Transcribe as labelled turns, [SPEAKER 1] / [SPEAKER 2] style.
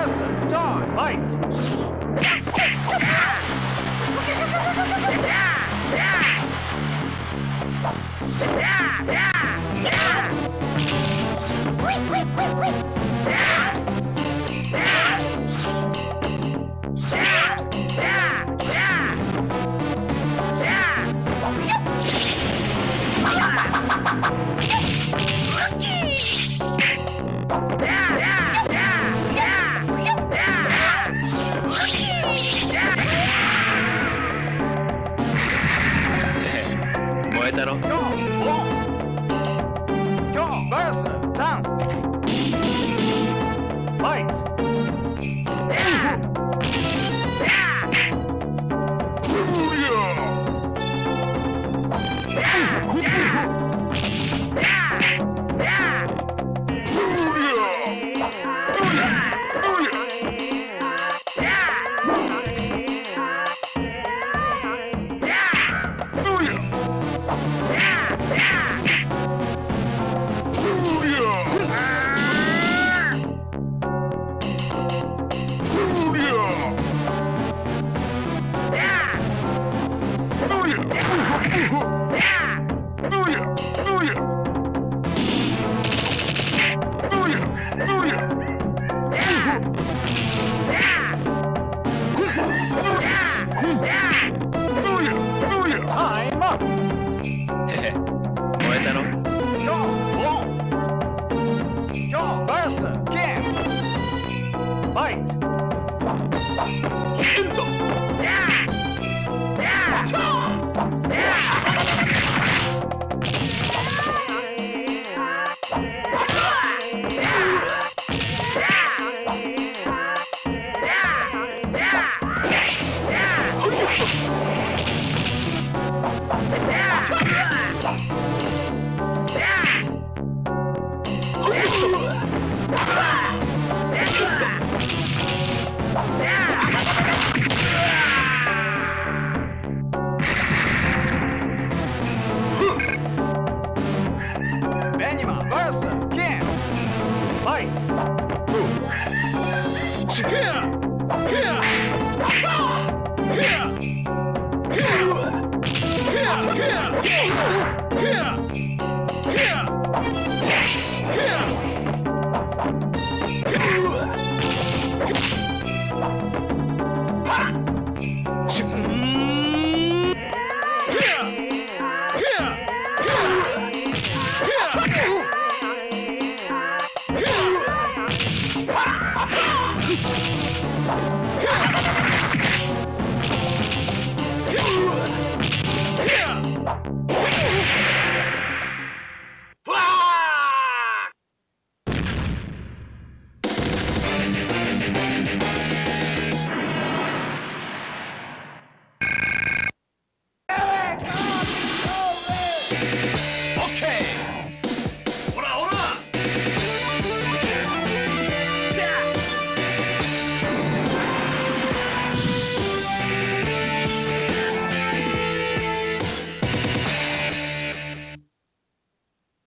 [SPEAKER 1] Faster, time,
[SPEAKER 2] light.
[SPEAKER 3] Yeah, yeah, yeah. Quick, quick, quick, quick. Yeah. ろ
[SPEAKER 1] Go! Blow! Go versus Tank.
[SPEAKER 2] Fight!
[SPEAKER 1] Go versus King.
[SPEAKER 2] Fight!
[SPEAKER 1] Benimaru versus King.
[SPEAKER 2] Fight!
[SPEAKER 4] Yeah! Thank you.